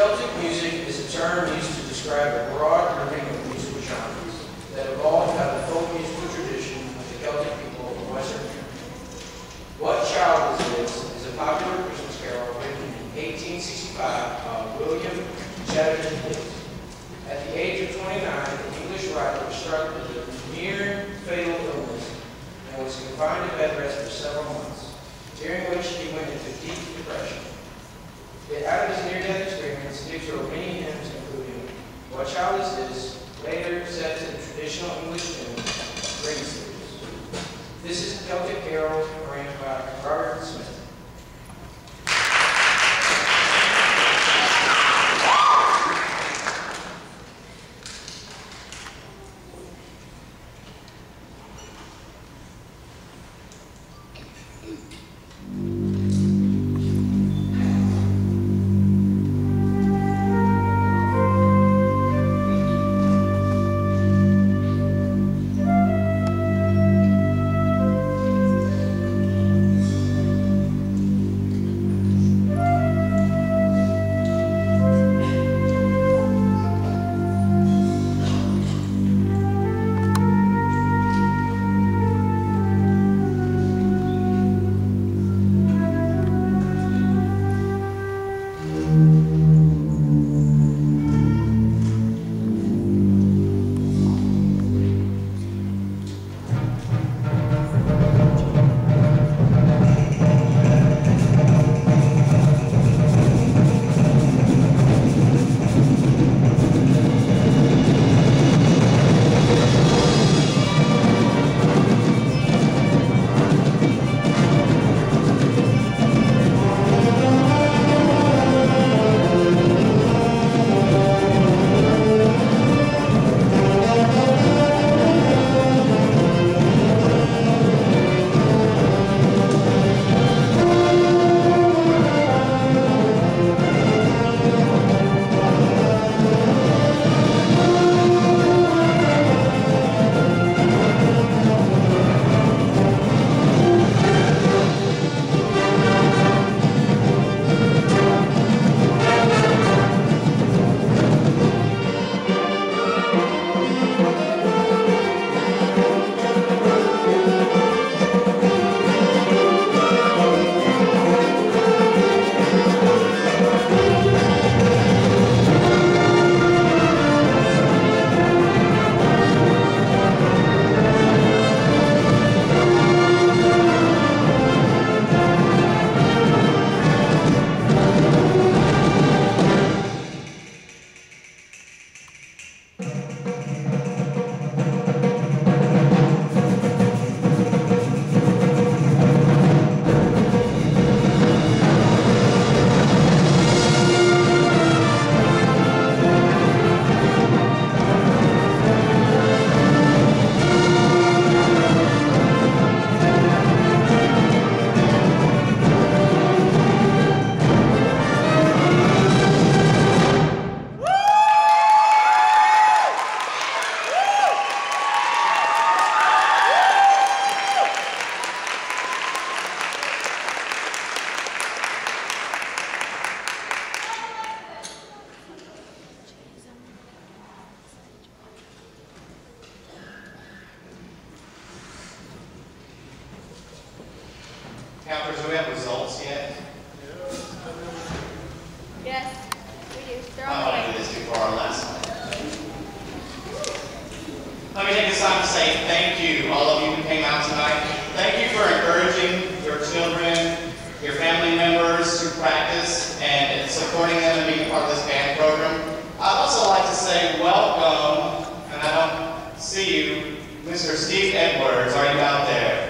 Celtic music is a term used to describe a broad grouping of musical genres that evolved out of the folk musical tradition of the Celtic people of Western Europe. What Child Is This is a popular Christmas carol written in 1865 by William Chatterton Dix. At the age of 29, the English writer was struck with a near fatal illness and was confined to bed rest for several months, during which he went into deep depression. Yet out of his near-death experience Dix wrote many hymns, including What Child Is This, later set to the traditional English tune, Ring This is the Celtic carol arranged by Robert Smith. Me take this time to say thank you, all of you who came out tonight. Thank you for encouraging your children, your family members to practice and supporting them and being part of this band program. I'd also like to say welcome, and I don't see you, Mr. Steve Edwards. Are you out there?